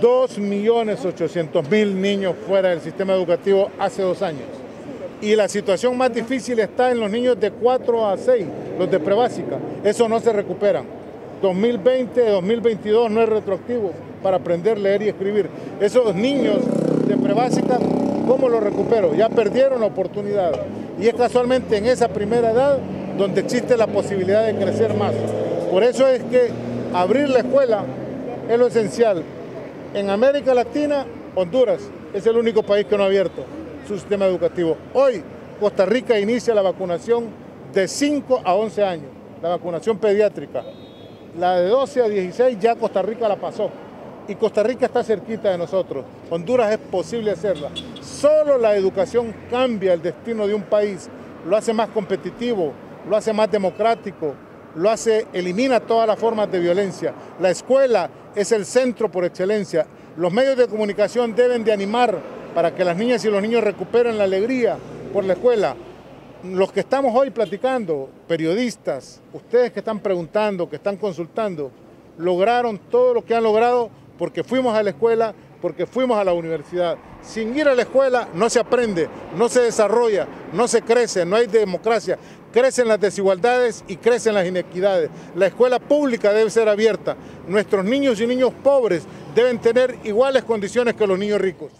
2.800.000 niños fuera del sistema educativo hace dos años. Y la situación más difícil está en los niños de 4 a 6, los de prebásica. Eso no se recuperan. 2020, 2022 no es retroactivo para aprender leer y escribir. Esos niños de prebásica, ¿cómo los recupero? Ya perdieron la oportunidad. Y es casualmente en esa primera edad donde existe la posibilidad de crecer más. Por eso es que abrir la escuela es lo esencial. En América Latina, Honduras es el único país que no ha abierto su sistema educativo. Hoy Costa Rica inicia la vacunación de 5 a 11 años, la vacunación pediátrica. La de 12 a 16 ya Costa Rica la pasó y Costa Rica está cerquita de nosotros. Honduras es posible hacerla. Solo la educación cambia el destino de un país, lo hace más competitivo, lo hace más democrático, lo hace, elimina todas las formas de violencia. La escuela es el centro por excelencia. Los medios de comunicación deben de animar para que las niñas y los niños recuperen la alegría por la escuela. Los que estamos hoy platicando, periodistas, ustedes que están preguntando, que están consultando, lograron todo lo que han logrado porque fuimos a la escuela, porque fuimos a la universidad. Sin ir a la escuela no se aprende, no se desarrolla, no se crece, no hay democracia. Crecen las desigualdades y crecen las inequidades. La escuela pública debe ser abierta. Nuestros niños y niños pobres deben tener iguales condiciones que los niños ricos.